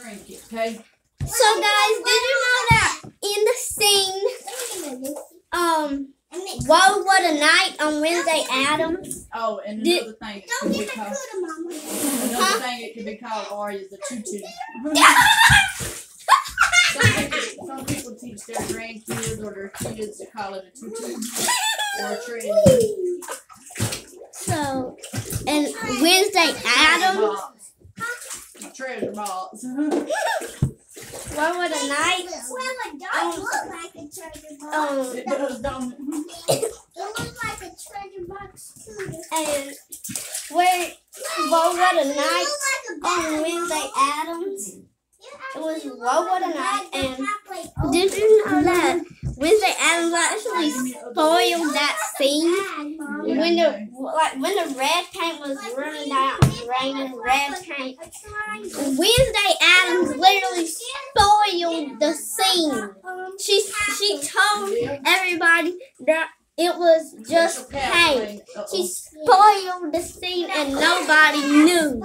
Drink it, okay? So guys, did you know that in the scene, um, Whoa What a Night on Wednesday Addams? Oh, and Did- another thing it Don't could be the called. Another Huh? thing it could be called, Ari, is a tutu. some, people, some people teach their grandkids or their kids to call it a tutu or a treasure. So, and Wednesday Addams, box. A treasure box. Whoa What a Night, Well, it does look like a treasure box. um, it does, don't it? It looks like a treasure box too. and where Whoa What a Night It looks like a on Wednesday Addams. It was actually look Whoa What a like Night, bag and that's halfway open. Did you know that Wednesday Addams actually spoiled that scene? the like when the red paint was running down, raining red paint. Wednesday Addams literally spoiled the scene. She she told everybody that it was just paint. She spoiled the scene and nobody knew.